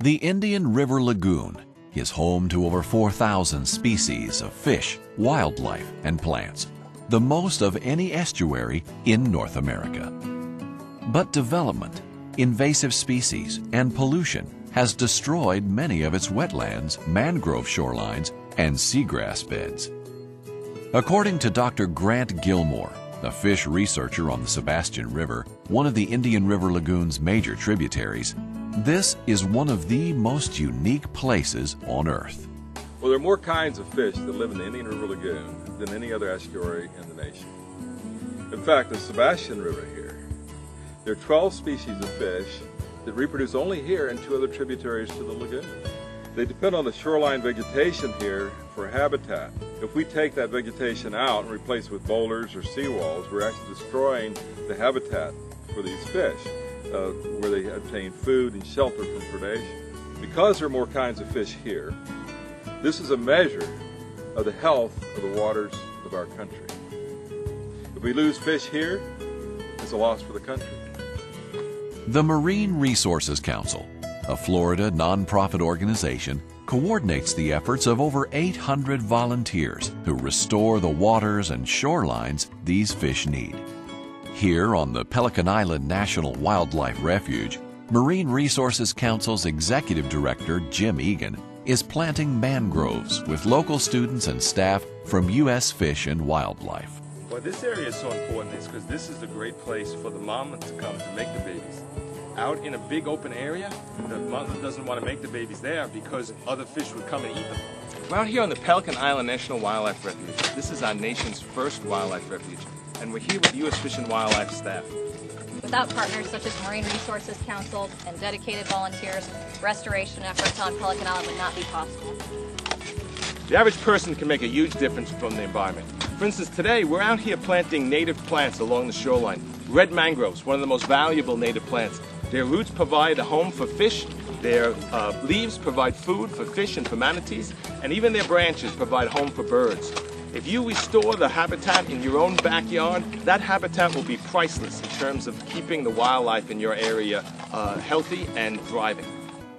The Indian River Lagoon is home to over 4,000 species of fish, wildlife, and plants, the most of any estuary in North America. But development, invasive species, and pollution has destroyed many of its wetlands, mangrove shorelines, and seagrass beds. According to Dr. Grant Gilmore, a fish researcher on the Sebastian River, one of the Indian River Lagoon's major tributaries, this is one of the most unique places on Earth. Well, there are more kinds of fish that live in the Indian River Lagoon than any other estuary in the nation. In fact, the Sebastian River here, there are 12 species of fish that reproduce only here and two other tributaries to the lagoon. They depend on the shoreline vegetation here for habitat. If we take that vegetation out and replace it with boulders or seawalls, we're actually destroying the habitat for these fish, uh, where they obtain food and shelter from predation. Because there are more kinds of fish here, this is a measure of the health of the waters of our country. If we lose fish here, it's a loss for the country. The Marine Resources Council, a Florida nonprofit organization, coordinates the efforts of over 800 volunteers who restore the waters and shorelines these fish need. Here on the Pelican Island National Wildlife Refuge, Marine Resources Council's Executive Director Jim Egan is planting mangroves with local students and staff from U.S. Fish and Wildlife. Well, this area is so important is because this is a great place for the mama to come to make the babies. Out in a big open area, the mother doesn't want to make the babies there because other fish would come and eat them. We're out here on the Pelican Island National Wildlife Refuge. This is our nation's first wildlife refuge, and we're here with U.S. Fish and Wildlife staff. Without partners such as Marine Resources Council and dedicated volunteers, restoration efforts on Pelican Island would not be possible. The average person can make a huge difference from the environment. For instance, today we're out here planting native plants along the shoreline. Red mangroves, one of the most valuable native plants. Their roots provide a home for fish, their uh, leaves provide food for fish and for manatees, and even their branches provide home for birds. If you restore the habitat in your own backyard, that habitat will be priceless in terms of keeping the wildlife in your area uh, healthy and thriving.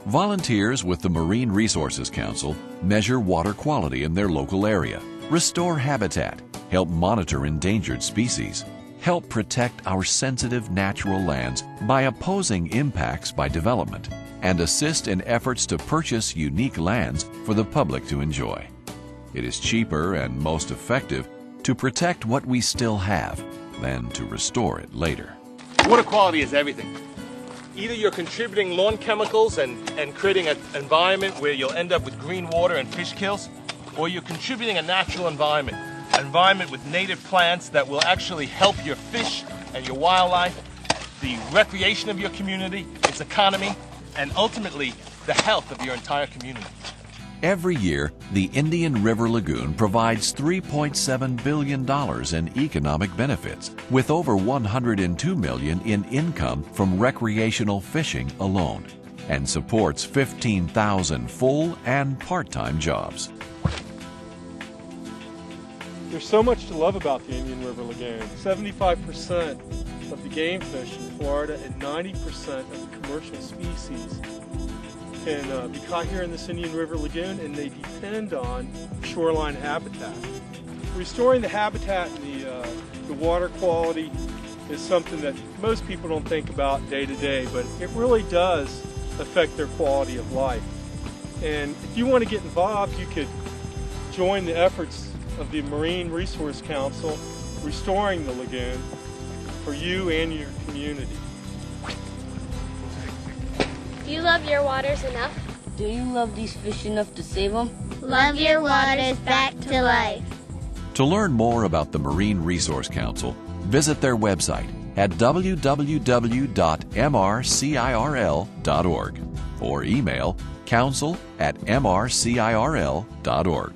Volunteers with the Marine Resources Council measure water quality in their local area, restore habitat, help monitor endangered species, help protect our sensitive natural lands by opposing impacts by development, and assist in efforts to purchase unique lands for the public to enjoy. It is cheaper and most effective to protect what we still have than to restore it later. Water quality is everything. Either you're contributing lawn chemicals and, and creating an environment where you'll end up with green water and fish kills, or you're contributing a natural environment, an environment with native plants that will actually help your fish and your wildlife, the recreation of your community, its economy, and ultimately the health of your entire community. Every year, the Indian River Lagoon provides $3.7 billion in economic benefits, with over 102 million in income from recreational fishing alone, and supports 15,000 full and part-time jobs. There's so much to love about the Indian River Lagoon. 75% of the game fish in Florida and 90% of the commercial species can uh, be caught here in this Indian River Lagoon and they depend on shoreline habitat. Restoring the habitat and the, uh, the water quality is something that most people don't think about day to day, but it really does affect their quality of life. And if you want to get involved, you could join the efforts of the Marine Resource Council restoring the lagoon for you and your community. Do you love your waters enough? Do you love these fish enough to save them? Love your waters back to life. To learn more about the Marine Resource Council, visit their website at www.mrcirl.org or email council at mrcirl.org.